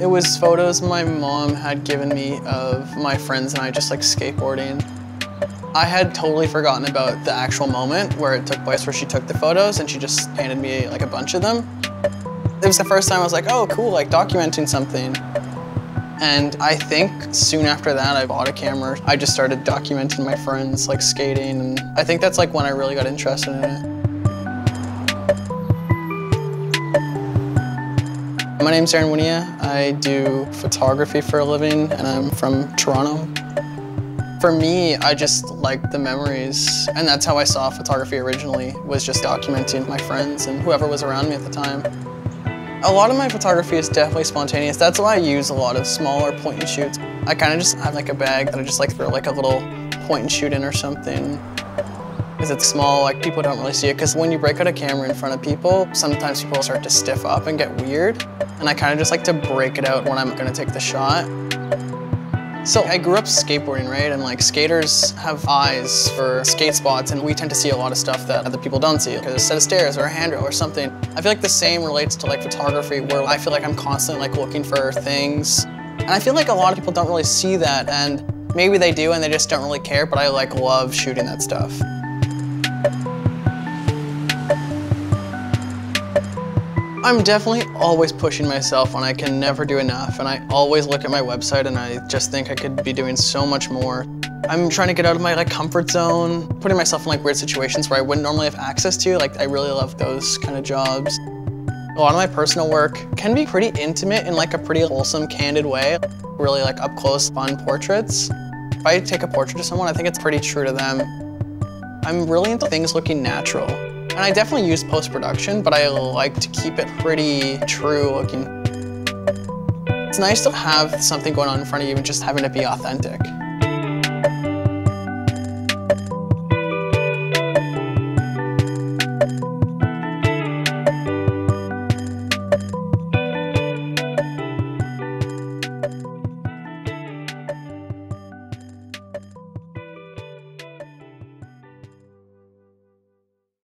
It was photos my mom had given me of my friends and I just like skateboarding. I had totally forgotten about the actual moment where it took place where she took the photos and she just handed me like a bunch of them. It was the first time I was like, oh cool, like documenting something. And I think soon after that I bought a camera. I just started documenting my friends like skating and I think that's like when I really got interested in it. My name's Aaron Wynia. I do photography for a living and I'm from Toronto. For me, I just like the memories and that's how I saw photography originally, was just documenting my friends and whoever was around me at the time. A lot of my photography is definitely spontaneous. That's why I use a lot of smaller point and shoots. I kind of just have like a bag that I just like throw like a little point and shoot in or something. Because it's small, like people don't really see it. Because when you break out a camera in front of people, sometimes people start to stiff up and get weird. And I kind of just like to break it out when I'm gonna take the shot. So I grew up skateboarding, right? And like skaters have eyes for skate spots and we tend to see a lot of stuff that other people don't see. Like a set of stairs or a handrail or something. I feel like the same relates to like photography where I feel like I'm constantly like looking for things. And I feel like a lot of people don't really see that and maybe they do and they just don't really care, but I like love shooting that stuff. I'm definitely always pushing myself and I can never do enough and I always look at my website and I just think I could be doing so much more. I'm trying to get out of my like comfort zone, putting myself in like weird situations where I wouldn't normally have access to. Like I really love those kind of jobs. A lot of my personal work can be pretty intimate in like a pretty wholesome, candid way. Really like up close, fun portraits. If I take a portrait of someone, I think it's pretty true to them. I'm really into things looking natural. And I definitely use post-production, but I like to keep it pretty true looking. It's nice to have something going on in front of you and just having it be authentic.